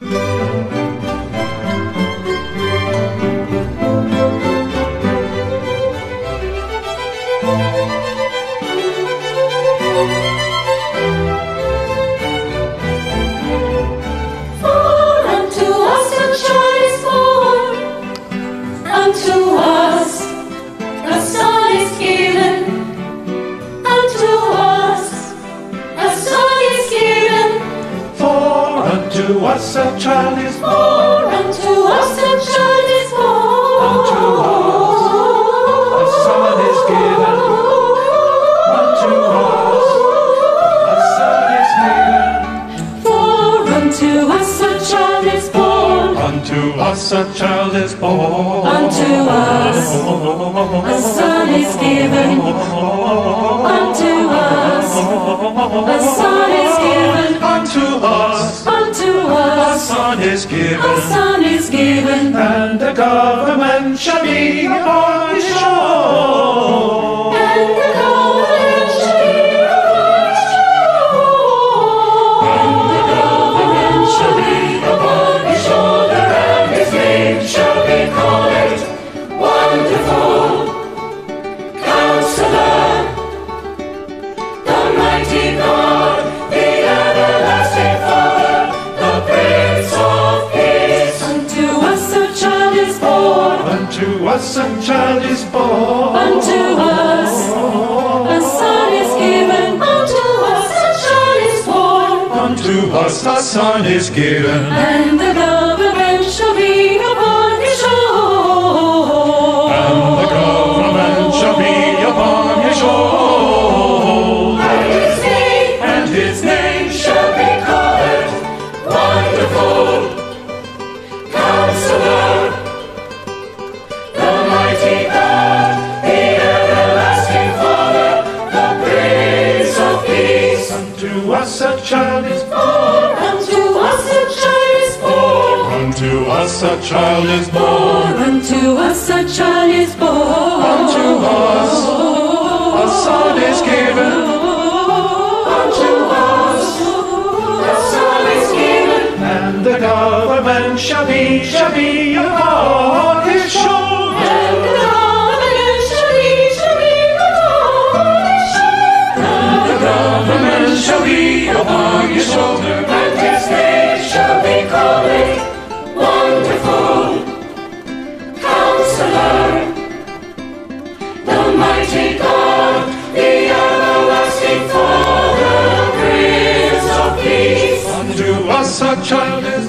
Yeah. Unto us a child is born. unto us a child is born, Unto us a son is given. Unto us a son is given. For unto us a child is born, Unto us a child is born. unto us a son is given, unto us a son is given, Unto us son is a given. son is given, And the government shall be upon us a child is born. Unto us a son is given. Unto us a child is born. Unto us a son is given. And the government shall be Unto us a child is born. Unto us a child is born. Unto us a son is given. Unto us a son is given. And the government shall be, shall be upon his shoulders. And the government shall be, shall be upon his shoulder. And The government shall be upon his shoulder. The Mighty God, the Everlasting Father, Prince of Peace. Unto us a child is